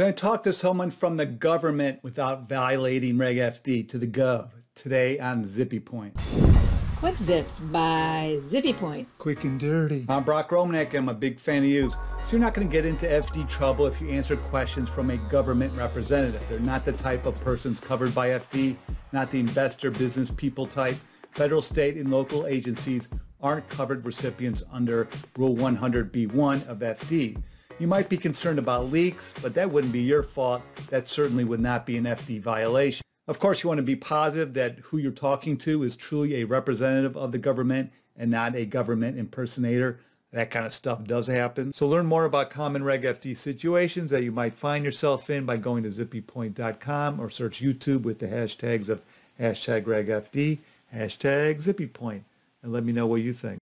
Can I talk to someone from the government without violating Reg FD to the Gov? Today on Zippy Point. Quick Zips by Zippy Point. Quick and dirty. I'm Broc Romanek. I'm a big fan of yous. So you're not going to get into FD trouble if you answer questions from a government representative. They're not the type of persons covered by FD, not the investor business people type. Federal, state, and local agencies aren't covered recipients under Rule 100B1 of FD. You might be concerned about leaks, but that wouldn't be your fault. That certainly would not be an FD violation. Of course, you want to be positive that who you're talking to is truly a representative of the government and not a government impersonator. That kind of stuff does happen. So learn more about common Reg FD situations that you might find yourself in by going to zippypoint.com or search YouTube with the hashtags of hashtag RegFD, hashtag ZippyPoint, and let me know what you think.